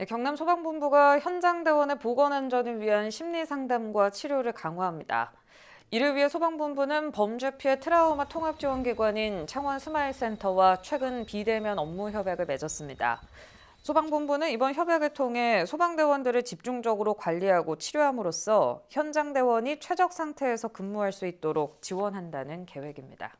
네, 경남 소방본부가 현장 대원의 보건 안전을 위한 심리 상담과 치료를 강화합니다. 이를 위해 소방본부는 범죄 피해 트라우마 통합 지원 기관인 창원 스마일 센터와 최근 비대면 업무 협약을 맺었습니다. 소방본부는 이번 협약을 통해 소방대원들을 집중적으로 관리하고 치료함으로써 현장 대원이 최적 상태에서 근무할 수 있도록 지원한다는 계획입니다.